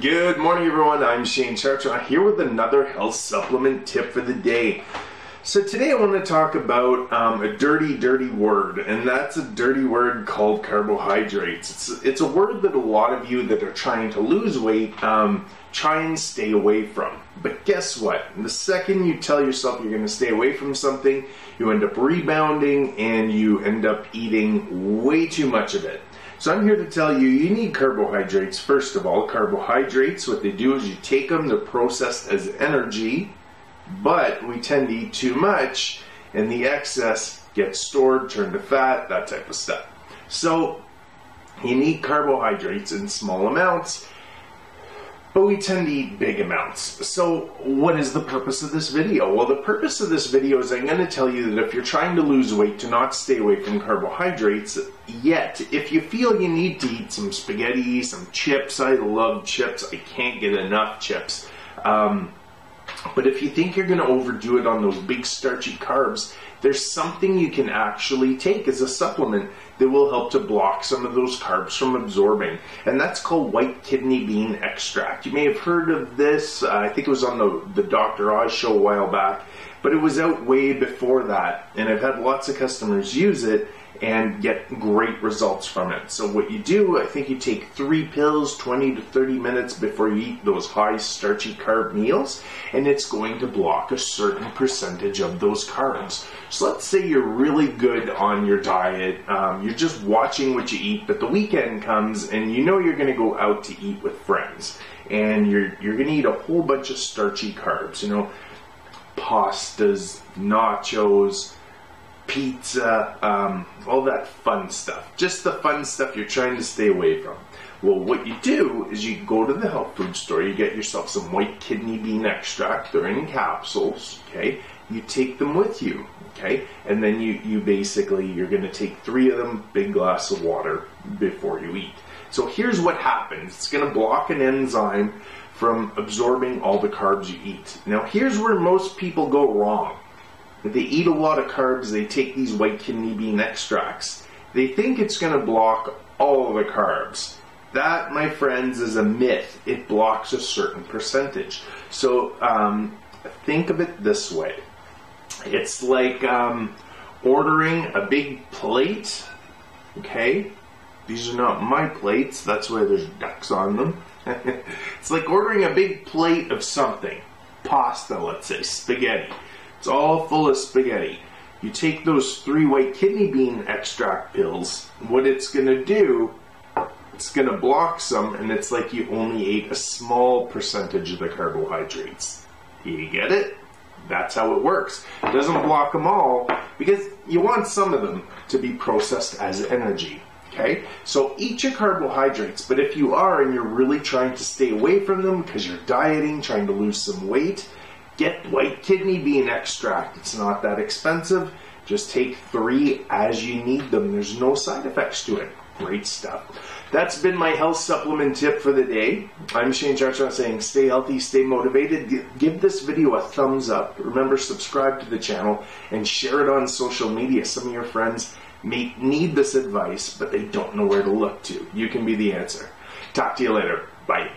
Good morning, everyone. I'm Shane Chartrand here with another health supplement tip for the day. So today I want to talk about um, a dirty, dirty word, and that's a dirty word called carbohydrates. It's, it's a word that a lot of you that are trying to lose weight um, try and stay away from. But guess what? The second you tell yourself you're going to stay away from something, you end up rebounding and you end up eating way too much of it. So I'm here to tell you, you need carbohydrates. First of all, carbohydrates, what they do is you take them, they're processed as energy, but we tend to eat too much, and the excess gets stored, turned to fat, that type of stuff. So you need carbohydrates in small amounts, but we tend to eat big amounts. So what is the purpose of this video? Well, the purpose of this video is I'm going to tell you that if you're trying to lose weight, do not stay away from carbohydrates yet. If you feel you need to eat some spaghetti, some chips, I love chips. I can't get enough chips. Um, but if you think you're going to overdo it on those big starchy carbs, there's something you can actually take as a supplement that will help to block some of those carbs from absorbing. And that's called white kidney bean extract. You may have heard of this. Uh, I think it was on the, the Dr. Oz show a while back, but it was out way before that. And I've had lots of customers use it and get great results from it. So what you do, I think you take three pills 20 to 30 minutes before you eat those high starchy carb meals, and it's going to block a certain percentage of those carbs. So let's say you're really good on your diet, um, you're just watching what you eat, but the weekend comes and you know you're going to go out to eat with friends, and you're you're going to eat a whole bunch of starchy carbs, you know, pastas, nachos pizza, um, all that fun stuff. Just the fun stuff you're trying to stay away from. Well, what you do is you go to the health food store, you get yourself some white kidney bean extract. They're in capsules, okay? You take them with you, okay? And then you, you basically, you're going to take three of them, big glass of water before you eat. So here's what happens. It's going to block an enzyme from absorbing all the carbs you eat. Now, here's where most people go wrong they eat a lot of carbs, they take these white kidney bean extracts. They think it's going to block all the carbs. That, my friends, is a myth. It blocks a certain percentage. So um, think of it this way it's like um, ordering a big plate, okay? These are not my plates, that's why there's ducks on them. it's like ordering a big plate of something pasta, let's say, spaghetti. It's all full of spaghetti. You take those three white kidney bean extract pills, what it's going to do, it's going to block some, and it's like you only ate a small percentage of the carbohydrates. You get it? That's how it works. It doesn't block them all because you want some of them to be processed as energy. Okay? So eat your carbohydrates, but if you are and you're really trying to stay away from them because you're dieting, trying to lose some weight, Get white kidney bean extract. It's not that expensive. Just take three as you need them. There's no side effects to it. Great stuff. That's been my health supplement tip for the day. I'm Shane Chartrand saying stay healthy, stay motivated. Give this video a thumbs up. Remember, subscribe to the channel and share it on social media. Some of your friends may need this advice, but they don't know where to look to. You can be the answer. Talk to you later. Bye.